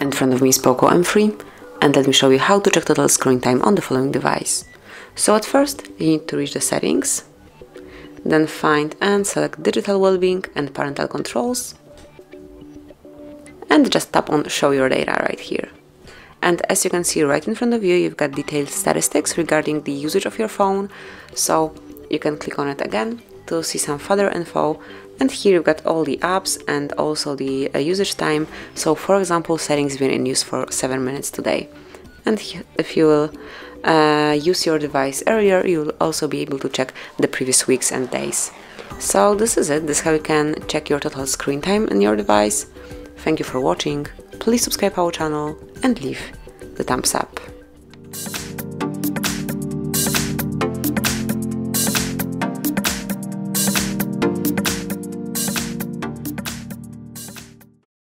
In front of me is Poco M3 and let me show you how to check total screen time on the following device. So at first you need to reach the settings, then find and select digital well-being and parental controls and just tap on show your data right here. And as you can see right in front of you, you've got detailed statistics regarding the usage of your phone. So you can click on it again to see some further info. And here you've got all the apps and also the uh, usage time. So for example settings been in use for 7 minutes today. And if you will uh, use your device earlier you will also be able to check the previous weeks and days. So this is it. This is how you can check your total screen time in your device. Thank you for watching. Please subscribe our channel and leave the thumbs up